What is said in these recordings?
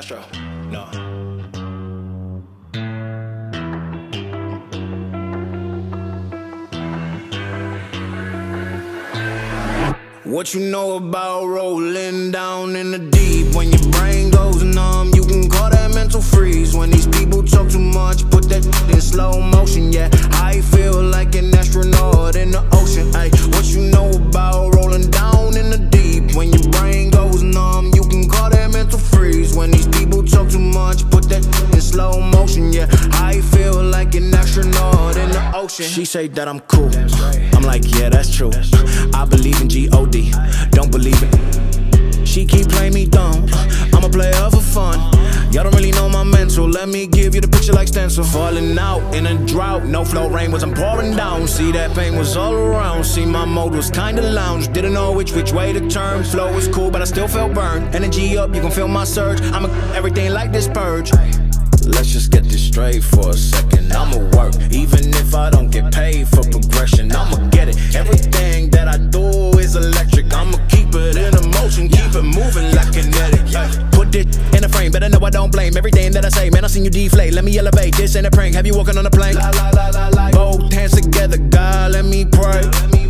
No. What you know about rolling She say that I'm cool. I'm like, yeah, that's true. I believe in G-O-D, don't believe it. She keep playing me dumb. I'm a player for fun. Y'all don't really know my mental. Let me give you the picture like stencil. Falling out in a drought. No flow rain wasn't pouring down. See that pain was all around. See my mode was kinda lounge. Didn't know which which way to turn. Flow was cool, but I still felt burned. Energy up, you can feel my surge. I'm a everything like this purge. Let's just get this straight for a second. I'ma work, even if I don't get paid for progression. I'ma get it. Everything that I do is electric. I'ma keep it in a motion, keep it moving like kinetic. Put it in a frame, better know I don't blame everything that I say. Man, I seen you deflate. Let me elevate. This ain't a prank. Have you walking on a plane? Both hands together, God, let me pray.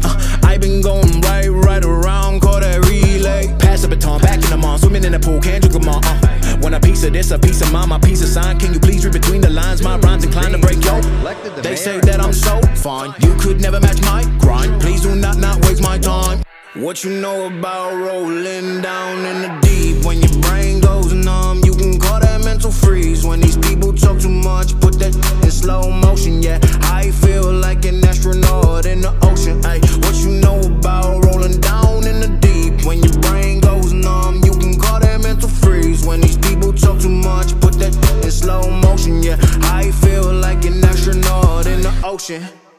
Uh, I been going right, right around, call that relay. Pass the baton, back in the mall, swimming in the pool, can't Of this, a piece of mine, my piece of sign. Can you please read between the lines? My rhymes inclined to break yo. They say that I'm so fine, you could never match my grind. Please do not not waste my time. What you know about rolling down in the deep? When your brain ocean.